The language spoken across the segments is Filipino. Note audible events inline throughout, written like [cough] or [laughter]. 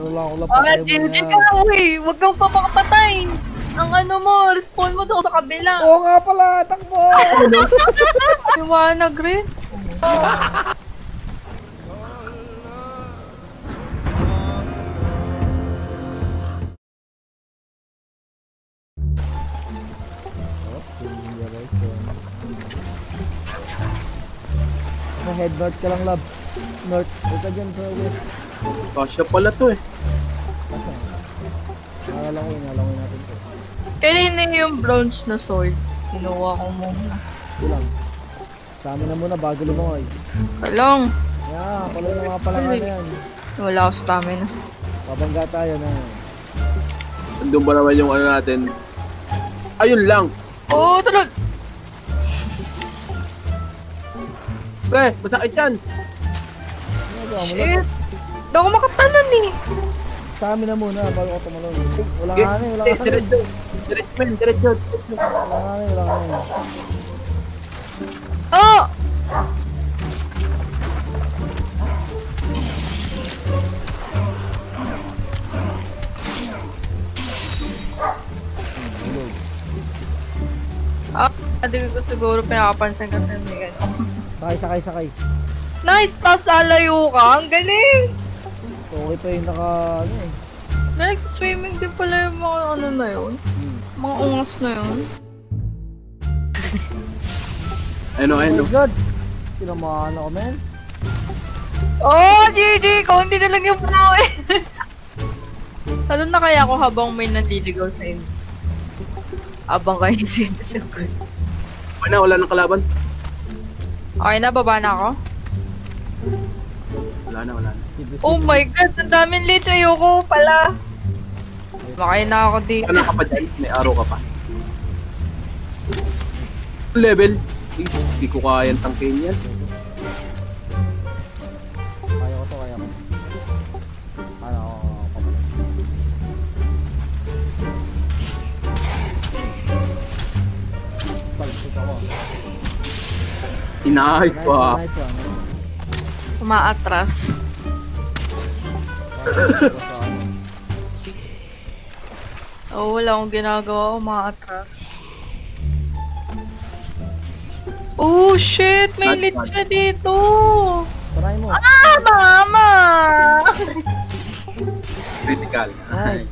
Ano lang ako lang Ah, GG ka, uy! Huwag kang papakapatay! Ang ano mo, respawn mo doon sa kabila. Oo nga pala, takbo! [laughs] Liwanag rin. Head north ka lang, lab. North. Huwag ka dyan sa west. Kasya pala to eh. Nakalangoy, nakalangoy natin to. Kailan na yung bronze na sword? Kinuha ko muna. Ilang. Sa amin na muna bago lumangoy. Kalong. Yeah, pala na mga palanga na yan. Wala ako stamina. Pabangga tayo na. Andun ba naman yung ano natin? Ayun lang. Oo, oh, tulog! Pre, masakit yan. Ba mo lang? Shit! Hindi ako makatanan eh. Sa amin na muna bago ako tumalon. Wala nga na, wala Eh, nga na. diretso. Diretso, men, diretso. Wala nga na, wala nga na. Oh! Ah, hindi ko siguro pinakapansin kasi may gano'n. Sakay, sakay, sakay. Nice! Tapos lalayo ka. Ang galing! Okay pa yung naka, ano eh. Nag-swimming din pala yung mga ano na yun. Hmm. Mga ungas na yun. [laughs] Ano, Oh ano. my god! Tinamaan ako, men. Oh, GG! Kaunti na lang yung buhay! [laughs] Talon na kaya ako habang may nandiligaw sa inyo. Abang kayo [laughs] sinusugot. Wala, wala nang kalaban. Okay na, baba na ako. Wala na, wala na. Oh my god, ang daming leads. Ayoko pala. Makain na ako dito. Ano ka pa dyan? May araw ka pa. Level. Hindi ko kayang tangkin yan. Kaya ko to, kaya ko. Ano ako, ako. Inahay Nice pa. One. Oh, wala akong ginagawa. Umaatras. Oh, shit! May lead siya dito! Try mo. Ah, mama! Critical. Nice.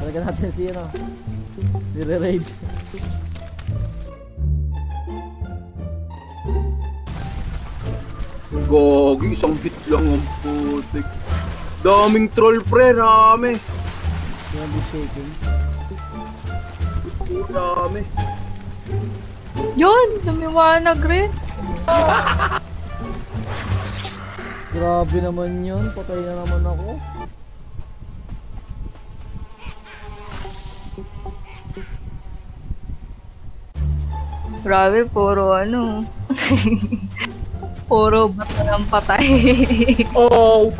Talaga natin si ano. Nire-raid. Gogi, isang bit lang ang putik. Daming troll pre, rami. Yung be shaking. Dami. Yun! Lumiwanag rin. Grabe naman yun. Patay na naman ako. Grabe, puro ano. [laughs] puro bato ng patay. [laughs] Oh!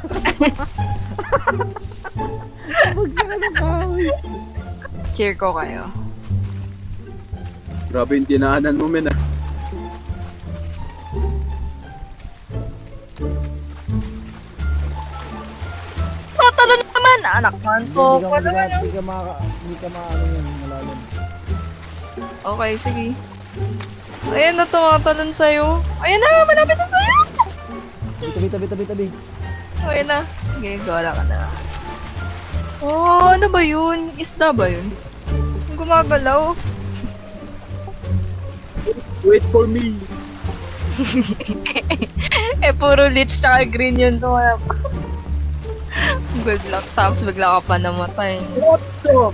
[laughs] Cheer ko kayo. Grabe yung tinaanan mo, men ah. Patalo na naman! Anak man Hindi to. hindi ka, naman hindi ka maka, hindi ka maano yun, malalim. Okay, sige. Ayan na, tumatalon sa'yo. Ayan na, malapit na sa'yo! Tabi, tabi, tabi, tabi. Ayan na. Sige, gora ka na. Oh, ano ba yun? Isda ba yun? Gumagalaw. [laughs] Wait for me. [laughs] eh, puro lich tsaka green yun. Pa. [laughs] Good luck. Tapos bigla ka pa namatay. What the?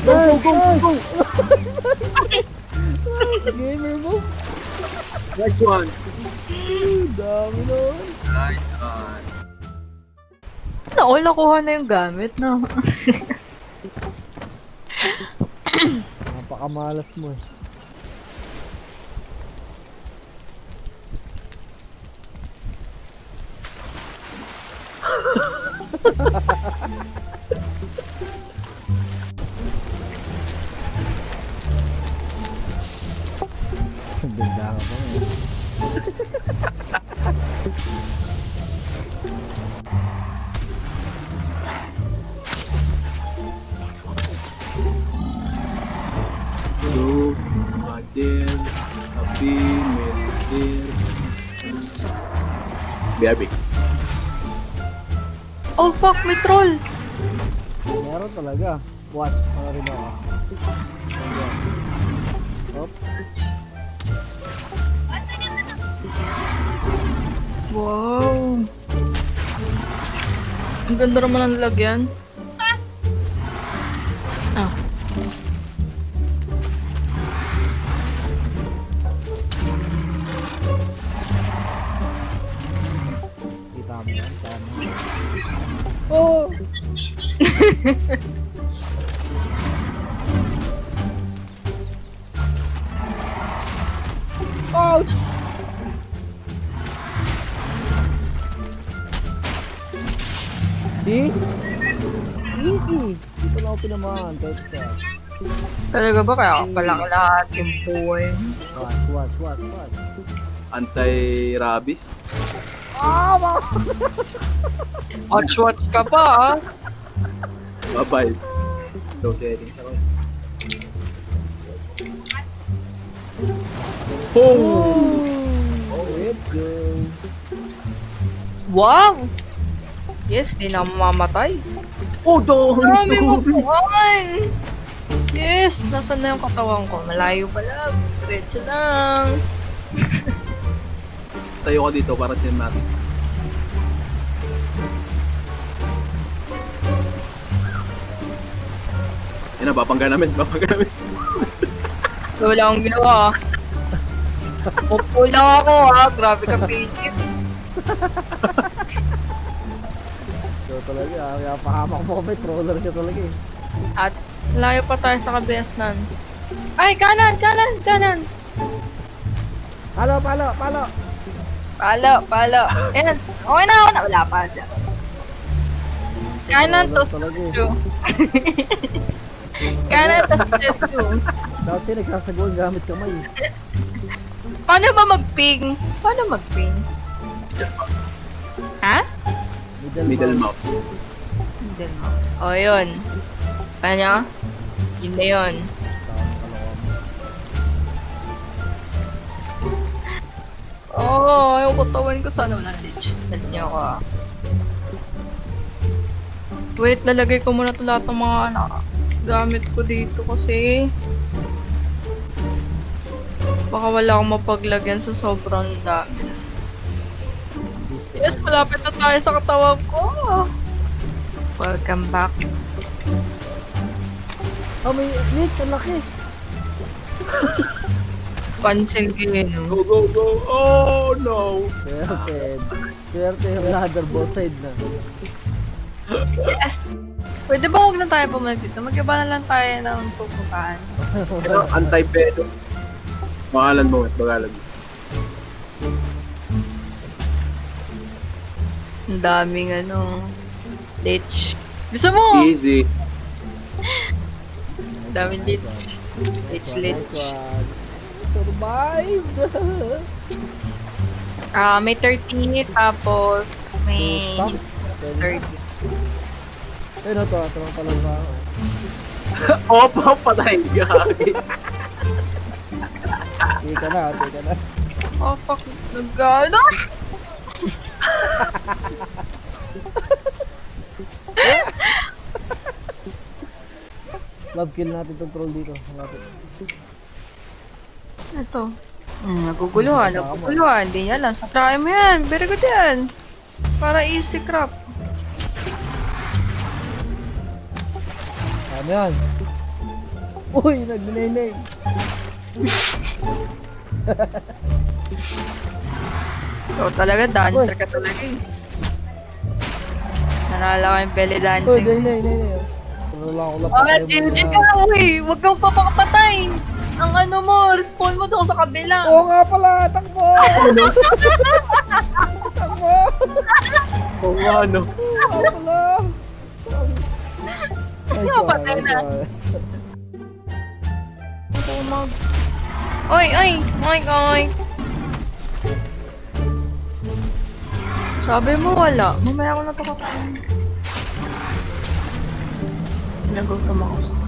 Go, go, go, go! Nice gamer mo. Next one. Dami nun. Nice one. Na, all nakuha na yung gamit na. Napakamalas mo eh. [laughs] Ganda ka pa eh. Hello, Adel, Happy, Medel. BRB. Oh fuck, may troll! Meron talaga. Watch, para rin ako. Ayan. Hop. Wow! Ang ganda naman ang lagyan. Ah. Oh! [laughs] Ouch! See? Easy! Dito lang ako pinamaan. Kahit isa. Talaga ba kaya pala lahat yung buhay? Watch, watch, watch, watch. Anti-rabies. Ah! Wow! [laughs] Watch-watch ka pa ah! Bye-bye. Low settings ako. Oh! Let's go! Wow! Yes, di na mamamatay. Oh! Dami ko buwan! Yes! Nasaan na yung katawan ko? Malayo pala. Diretso lang. [laughs] Tayo ka dito para cinematic. Yan na, babangga namin, babangga namin. [laughs] Wala akong ginawa. Upo lang ako ah. Grabe ka, Pidgeot. [laughs] Talaga, ah, kaya pahamak mo kami, troller ka talaga eh. At layo pa tayo sa kabesnan. Ay, kanan! Kanan! Kanan! Palo, palo, palo! Palo! Palo! Ayan! Okay na! Okay na! Wala pa dyan. Kanan to eh. statue. [laughs] Kanan to statue. Dapat siya nagsasagawang gamit kamay eh. Paano ba mag-ping? Paano mag-ping? Ha? Middle, Middle mouse. Middle mouse. O, yun. Paano? Yun na yun. Oo, oh, ayaw ko tawan ko sana walang ledge. Help niyo ako ah. Wait, lalagay ko muna ito lahat ng mga ano, gamit ko dito kasi baka wala akong mapaglagyan sa sobrang dami. Yes, malapit na tayo sa katawan ko. Welcome back. Oh, may Mitch, ang laki! Pansin ko yun. no? Go, go, go! Oh, no! Swerte. Swerte yung ladder, both side na. Yes. Pwede ba huwag na tayo bumalik dito? Mag-iba na lang tayo ng pupuntahan. Ano, anti-pedo. Pangalan mo, pangalan mo. Ang daming ano, lich. Gusto mo? Easy. Ang daming lich. Lich, lich. Survive! Ah, may 30 tapos may Two stocks. 30. Ayun na to, ito lang pala ba ako. Opo, patay. Gagi. Tika na, tika na. Oh, fuck. Nagano? Love kill natin tong troll dito. Malapit. Ito. Hmm, naguguluhan, naguguluhan. Hindi niya alam. Sa mo yan. Very good yan. Para easy crap. Ano yan? Uy, nag-name. [laughs] Ikaw talaga, dancer ka talaga eh. Nanala ko yung belly dancing. nay, nay, nay, nay. Troll lang. Ah, Jinji ka uy! Huwag kang papakapatay! Ang ano mo, respawn mo doon sa kabila. Oo nga pala, takbo! [laughs] takbo! Oo nga, no. Oo nga pala. Nice one, Patay nice na. Oy, oy! Oy, oy! Sabi mo wala. Mamaya ko na to kakain. Nagutom ako.